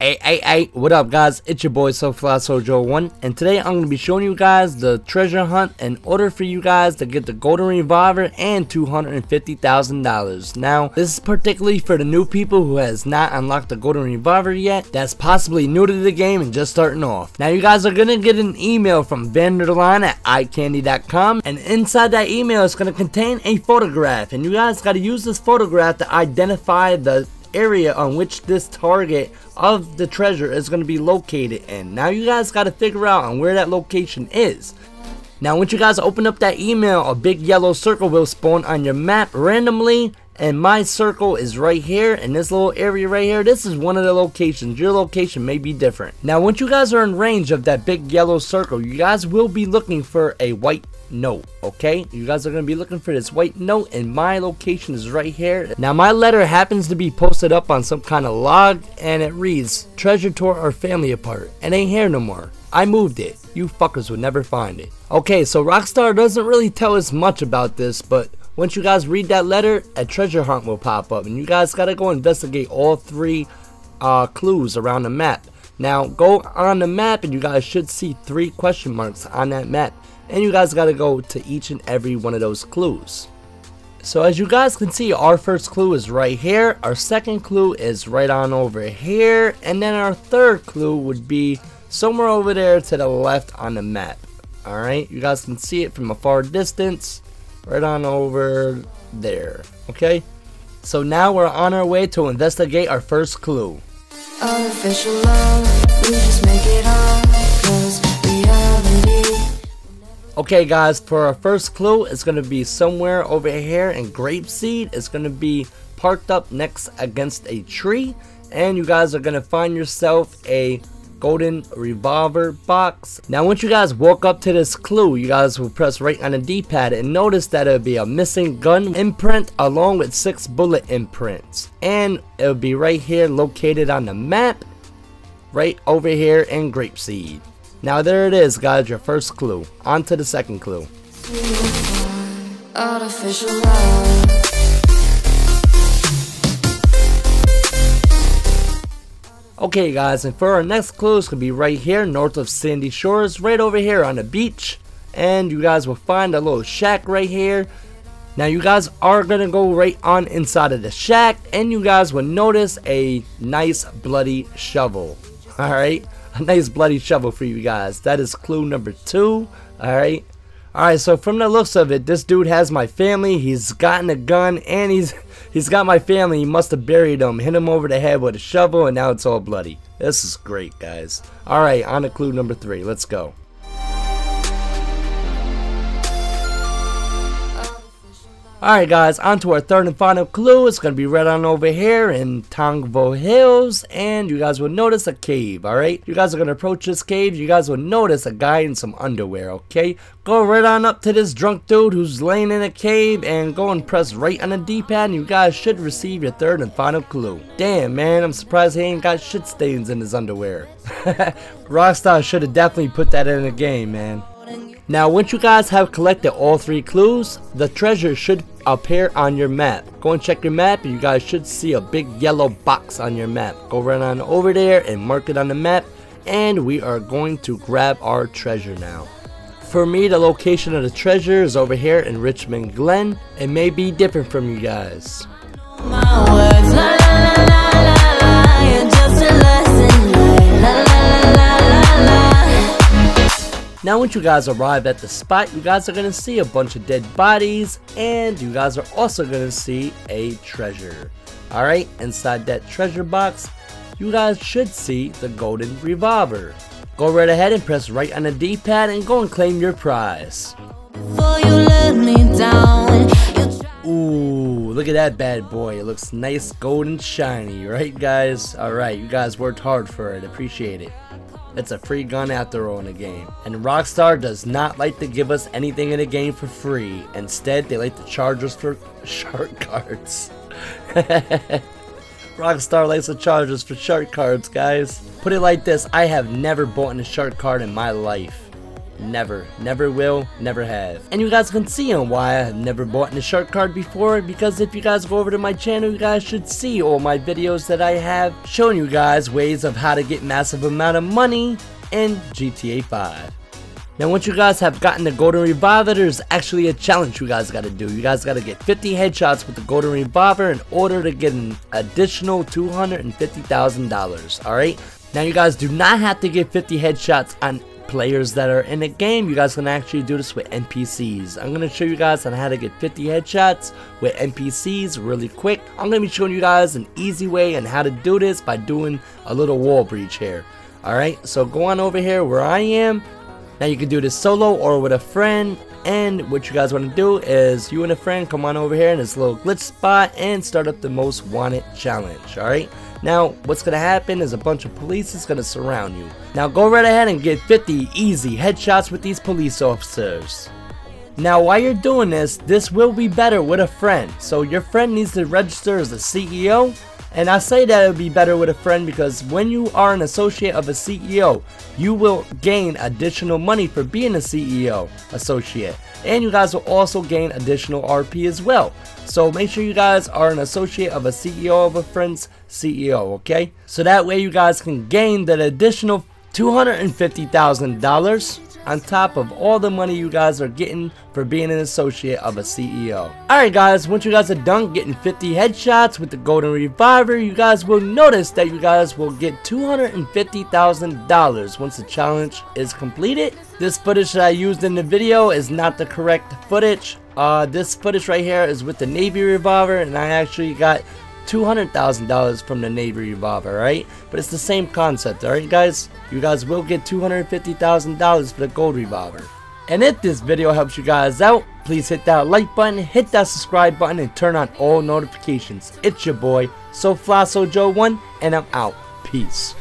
Hey, hey, hey, what up guys? It's your boy SoFlySoJoe1 and today I'm going to be showing you guys the treasure hunt in order for you guys to get the golden revolver and $250,000. Now, this is particularly for the new people who has not unlocked the golden revolver yet, that's possibly new to the game and just starting off. Now you guys are going to get an email from Vanderlinde at iCandy.com and inside that email is going to contain a photograph and you guys got to use this photograph to identify the area on which this target of the treasure is going to be located in. Now you guys got to figure out on where that location is. Now once you guys open up that email, a big yellow circle will spawn on your map randomly and my circle is right here in this little area right here. This is one of the locations. Your location may be different. Now once you guys are in range of that big yellow circle you guys will be looking for a white note okay? You guys are going to be looking for this white note and my location is right here. Now my letter happens to be posted up on some kind of log and it reads treasure tore our family apart. And ain't here no more. I moved it. You fuckers would never find it. Okay so Rockstar doesn't really tell us much about this but once you guys read that letter, a treasure hunt will pop up, and you guys gotta go investigate all three uh, clues around the map. Now, go on the map, and you guys should see three question marks on that map, and you guys gotta go to each and every one of those clues. So as you guys can see, our first clue is right here, our second clue is right on over here, and then our third clue would be somewhere over there to the left on the map. Alright, you guys can see it from a far distance right on over there okay? So now we're on our way to investigate our first clue. Okay guys for our first clue it's gonna be somewhere over here in grapeseed it's gonna be parked up next against a tree and you guys are gonna find yourself a golden revolver box. Now once you guys walk up to this clue, you guys will press right on the D-pad and notice that it'll be a missing gun imprint along with six bullet imprints. And it'll be right here located on the map, right over here in Grapeseed. Now there it is guys, your first clue. On to the second clue. Artificial Okay guys, and for our next clue, it's going to be right here, north of Sandy Shores, right over here on the beach. And you guys will find a little shack right here. Now you guys are going to go right on inside of the shack, and you guys will notice a nice bloody shovel. Alright, a nice bloody shovel for you guys. That is clue number two. Alright. Alright, so from the looks of it, this dude has my family, he's gotten a gun, and he's He's got my family. He must have buried them, hit him over the head with a shovel, and now it's all bloody. This is great, guys. Alright, on to clue number three. Let's go. Alright guys, on to our third and final clue. It's going to be right on over here in Tongva Hills. And you guys will notice a cave, alright? You guys are going to approach this cave. You guys will notice a guy in some underwear, okay? Go right on up to this drunk dude who's laying in a cave. And go and press right on the D-pad. And you guys should receive your third and final clue. Damn, man. I'm surprised he ain't got shit stains in his underwear. Rockstar should have definitely put that in the game, man. Now once you guys have collected all three clues, the treasure should appear on your map. Go and check your map you guys should see a big yellow box on your map. Go right on over there and mark it on the map and we are going to grab our treasure now. For me the location of the treasure is over here in Richmond Glen. It may be different from you guys. Now once you guys arrive at the spot, you guys are going to see a bunch of dead bodies and you guys are also going to see a treasure. Alright, inside that treasure box, you guys should see the golden revolver. Go right ahead and press right on the D-pad and go and claim your prize. Ooh, look at that bad boy. It looks nice, golden, shiny, right guys? Alright, you guys worked hard for it. Appreciate it. It's a free gun after all in the game. And Rockstar does not like to give us anything in the game for free. Instead, they like to charge us for shark cards. Rockstar likes to charge us for shark cards, guys. Put it like this, I have never bought a shark card in my life. Never. Never will, never have. And you guys can see on why I have never bought a shark card before because if you guys go over to my channel you guys should see all my videos that I have showing you guys ways of how to get massive amount of money in GTA 5. Now once you guys have gotten the golden revolver, there's actually a challenge you guys gotta do. You guys gotta get 50 headshots with the golden revolver in order to get an additional $250,000, alright? Now you guys do not have to get 50 headshots on players that are in the game. You guys can actually do this with NPCs. I'm gonna show you guys on how to get 50 headshots with NPCs really quick. I'm gonna be showing you guys an easy way on how to do this by doing a little wall breach here. Alright, so go on over here where I am now you can do this solo or with a friend and what you guys want to do is you and a friend come on over here in this little glitch spot and start up the most wanted challenge alright? Now what's gonna happen is a bunch of police is gonna surround you. Now go right ahead and get 50 easy headshots with these police officers. Now while you're doing this this will be better with a friend. So your friend needs to register as a CEO and I say that it would be better with a friend because when you are an associate of a CEO, you will gain additional money for being a CEO associate. And you guys will also gain additional RP as well. So make sure you guys are an associate of a CEO of a friend's CEO, okay? So that way you guys can gain that additional $250,000 on top of all the money you guys are getting for being an associate of a CEO. Alright guys, once you guys are done getting 50 headshots with the Golden Revolver, you guys will notice that you guys will get $250,000 once the challenge is completed. This footage that I used in the video is not the correct footage. Uh, this footage right here is with the Navy Revolver and I actually got $200,000 from the Navy Revolver, right? But it's the same concept, alright guys? You guys will get $250,000 for the Gold Revolver. And if this video helps you guys out, please hit that like button, hit that subscribe button, and turn on all notifications. It's your boy, So Fly So Joe 1, and I'm out. Peace.